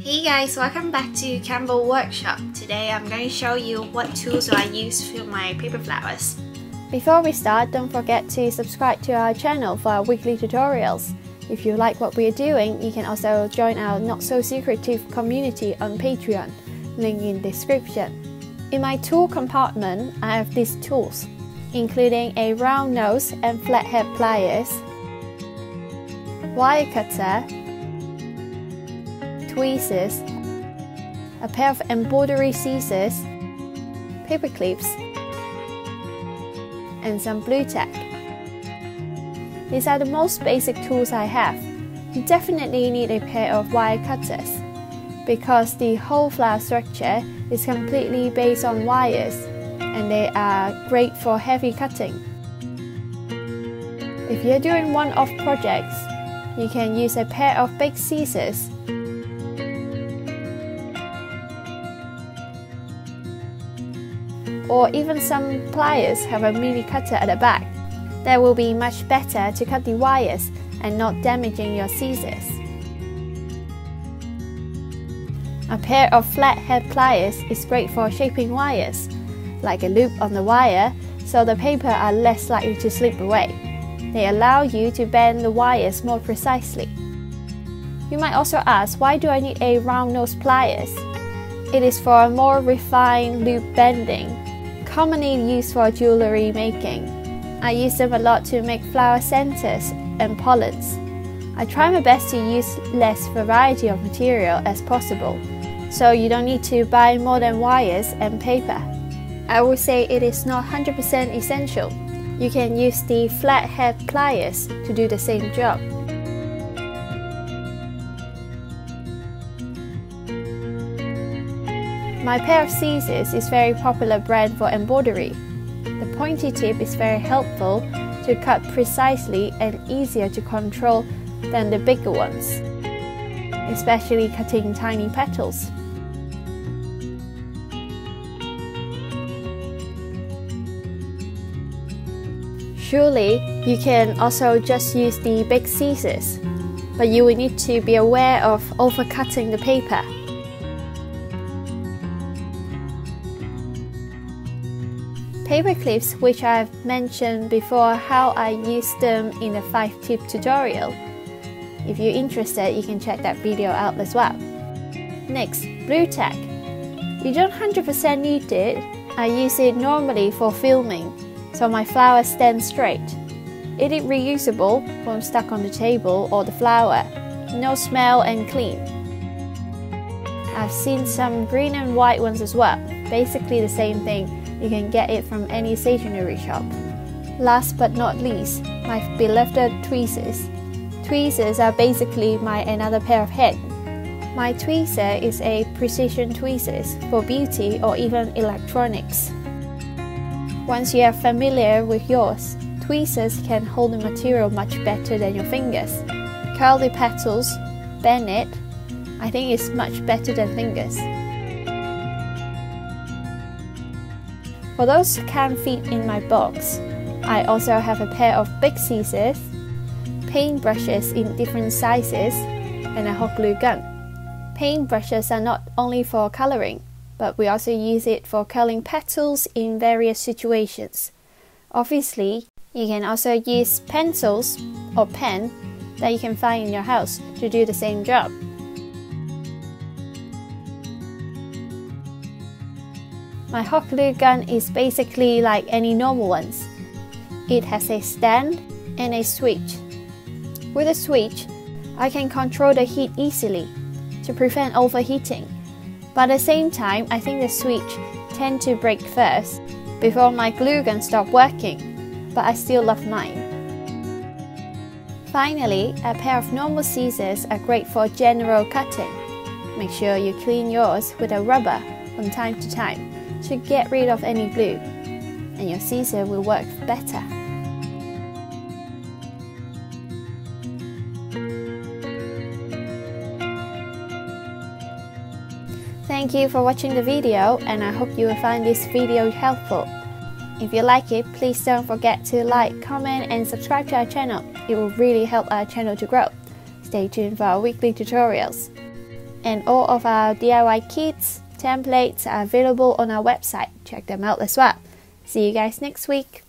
Hey guys, welcome back to Campbell Workshop. Today I'm going to show you what tools I use for my paper flowers. Before we start, don't forget to subscribe to our channel for our weekly tutorials. If you like what we are doing, you can also join our not so secretive community on Patreon, link in description. In my tool compartment, I have these tools, including a round nose and flathead pliers, wire cutter, tweezers, a pair of embroidery scissors, paper clips, and some Blu Tack. These are the most basic tools I have. You definitely need a pair of wire cutters because the whole flower structure is completely based on wires and they are great for heavy cutting. If you're doing one-off projects, you can use a pair of big scissors or even some pliers have a mini cutter at the back. That will be much better to cut the wires and not damaging your scissors. A pair of flathead pliers is great for shaping wires, like a loop on the wire, so the paper are less likely to slip away. They allow you to bend the wires more precisely. You might also ask, why do I need a round nose pliers? It is for a more refined loop bending commonly used for jewelry making. I use them a lot to make flower centers and pollens. I try my best to use less variety of material as possible, so you don't need to buy more than wires and paper. I would say it is not 100% essential. You can use the flathead pliers to do the same job. My pair of scissors is very popular brand for embroidery. The pointy tip is very helpful to cut precisely and easier to control than the bigger ones, especially cutting tiny petals. Surely, you can also just use the big scissors, but you will need to be aware of overcutting the paper. Paper clips which I've mentioned before how I use them in the 5 tip tutorial. If you're interested, you can check that video out as well. Next, Blu Tack. You don't 100% need it. I use it normally for filming, so my flowers stands straight. It is reusable when stuck on the table or the flower. No smell and clean. I've seen some green and white ones as well, basically the same thing you can get it from any stationery shop. Last but not least, my beloved tweezers. Tweezers are basically my another pair of hands. My tweezer is a precision tweezers for beauty or even electronics. Once you are familiar with yours, tweezers can hold the material much better than your fingers. Curl the petals, bend it. I think it's much better than fingers. For those who can't fit in my box, I also have a pair of big scissors, paint brushes in different sizes, and a hot glue gun. Paint brushes are not only for coloring, but we also use it for curling petals in various situations. Obviously, you can also use pencils or pen that you can find in your house to do the same job. My glue gun is basically like any normal ones. It has a stand and a switch. With a switch, I can control the heat easily to prevent overheating. But at the same time, I think the switch tend to break first before my glue gun stop working, but I still love mine. Finally, a pair of normal scissors are great for general cutting. Make sure you clean yours with a rubber from time to time to get rid of any glue, and your scissor will work better. Thank you for watching the video and I hope you will find this video helpful. If you like it, please don't forget to like, comment and subscribe to our channel. It will really help our channel to grow. Stay tuned for our weekly tutorials. And all of our DIY kits, templates are available on our website. Check them out as well. See you guys next week.